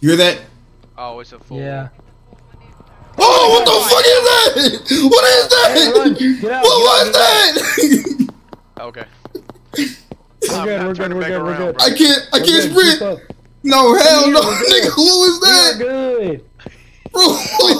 You hear that? Oh, it's a full. Yeah. Oh, what the fuck is that? What is Hey, run. that? Get out, What get out, was that? Okay. We're I'm- good, we're good, we're good, we're good. I can't. I We're can't good, sprint. No, hell no, nigga. What was We are good. bro? What